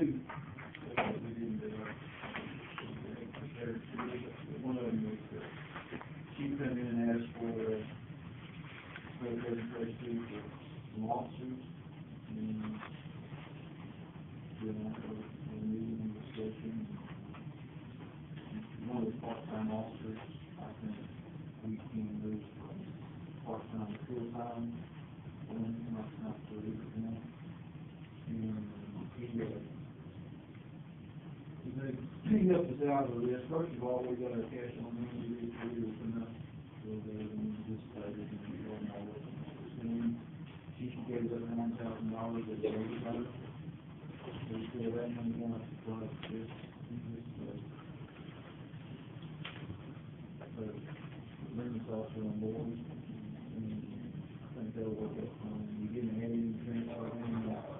one of them was, she come in and asked for, for officers, and then also a meeting and the part-time officers, I think, we can move from part-time full-time, one, not, not a week. And he, uh, said, he helped us out with this, first of all, we got our cash on hand, we did, we were enough, so they, we just, uh, didn't keep on all of. And she gave us one thousand dollars at the other So we said that money going up to us, this, this, uh, but Linda's also on board, and I think they'll work out, um, we didn't have any transfer in, uh,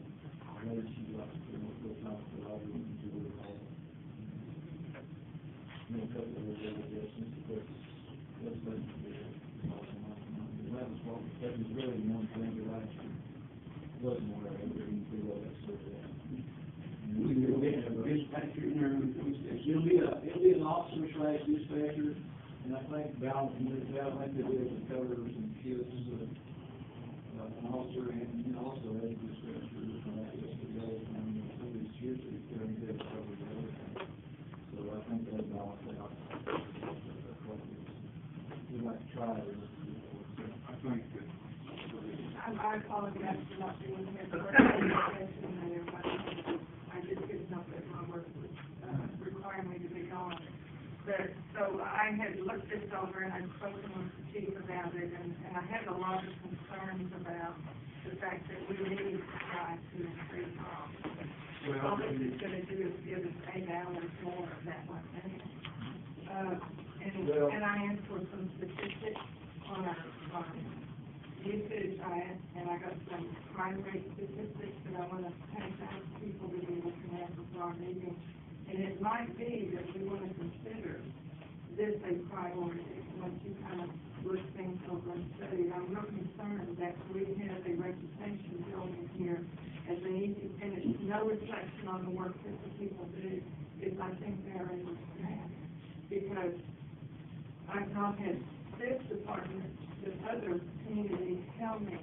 it'll be it'll And I think I think they'll be cover some shifts, uh, an officer and, and also a dispatcher, uh, just to go, and some of these shifts, it's going to cover the other thing. So I think they'll balance it out. That's what we, we like to try to, so. I think that, I, I apologize for not being here for the presentation and everybody. I just couldn't help it, my work was, uh, requiring me to be gone. But, so I had looked this over and I'd spoken with the chief about it and, and I had a lot of concerns about the fact that we need to try to increase our. All this is gonna do is give us eight hours more of that one. Uh, and, Well- and I asked for some statistics on our, on usage, I, and I got some crime rate statistics that I wanna pass out to people to be looking at before our meeting. And it might be that we wanna consider this a priority, once you kind of look things over and study. I'm real concerned that we have a reputation building here as an easy finish, no reflection on the work that the people do, is I think they're understaffed. Because I've not had this department, the other communities tell me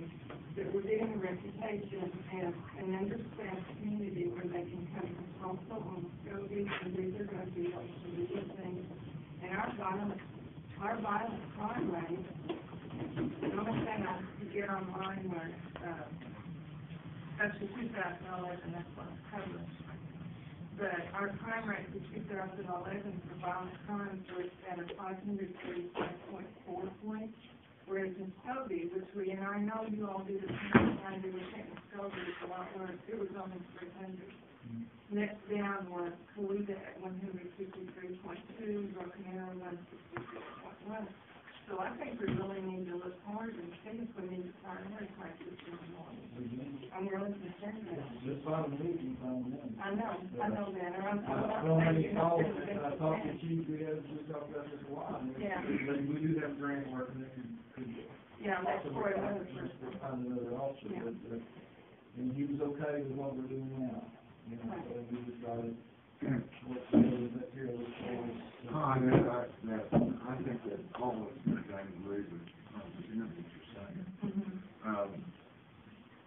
that we're getting a reputation as an understaffed community where they can come also on Muskogee and do their drug deals and do their things. And our violent, our violent crime rate, the only thing I could get online was, uh, that's the two thousand eleven, that's what I'm. But our crime rate for two thousand eleven for violent crimes was at a five hundred thirty-five point four point. Whereas in Muskogee, which we, and I know you all do the same thing do, we think Muskogee is a lot worse, it was only three hundred. Next down was Coweta at one hundred fifty-three point two, Broken Arrow one sixty-six point one. So I think we really need to look hard and see if we need to prioritize this in the. I'm really concerned about. Just find a meeting, find them. I know, I know that, or I'm. I don't have any calls, I talked to Chief, we had, just talked about this a while. and Yeah. We do have grant work, and it could, could. Yeah, that's for another Just person. Find another officer, Yeah. but, uh, and he was okay with what we're doing now, you know, so we decided,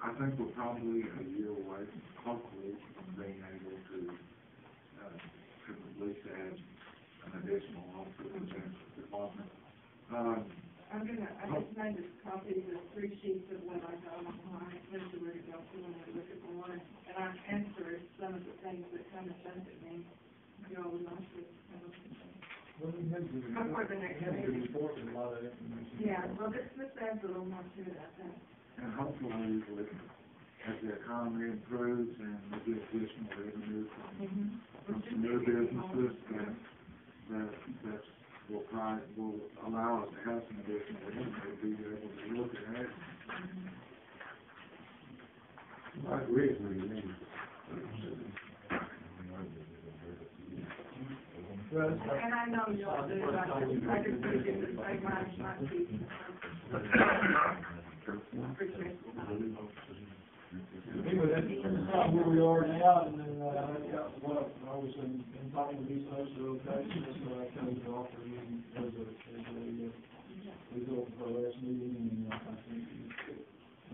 I think we're probably a year away, hopefully, from being able to, to at an additional officer to the department. Um, I'm gonna, I just made this copy of the three sheets of what I got online, where's the word to go to when I look at the one, and I answered some of the things that kind of jumped at me. You know, we must have, Well, we had to. Before the next We had to meeting. report a lot of information. Yeah, well, this, this adds a little more to it, I think. and hopefully, we, as the economy improves and we get additional revenue from, Mhm. from some new businesses, that, that, that's, will probably, will allow us to have some additional revenue, be able to look at it. I agree with you. Well, it's like- And I know you all do, but I just, I think it's not to. Appreciate it. Anyway, that's, where we are now, and then, uh, yeah, what, I was in, in talking with these folks, they're okay, so that's what I came to offer you as a, as a, uh, result of our last meeting, and, I think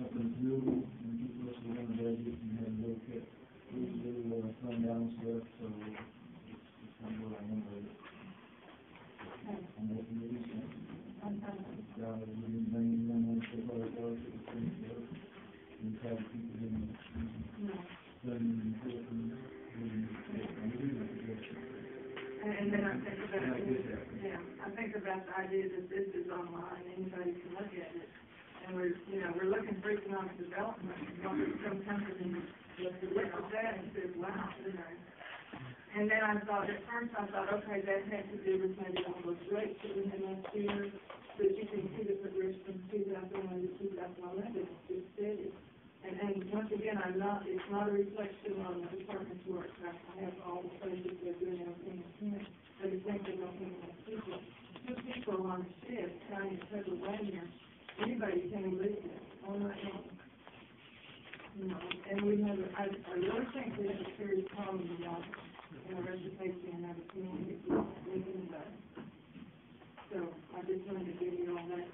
nothing new, and keep us within the budget, and have a look at, we do, uh, fund balance so And, then I think about, yeah, I think the idea that this is online, anybody can look at it. And we're, you know, we're looking for economic development, company looks at that and says, wow, you know. And then I thought, at first I thought, okay, that had to do with maybe all those rates that we had last year, but you can see the progression from two thousand one to two thousand eleven, it's just steady. And, and once again, I'm not, it's not a reflection on the department's work, I I have all the places they're doing everything they can, but it's don't have enough people. Two people on the shift, trying to one year, anybody can leave it, on their own. You know, and we have, I, I really think we have a serious problem in our, in our reputation and our community, we can, uh, so I just wanted to give you all that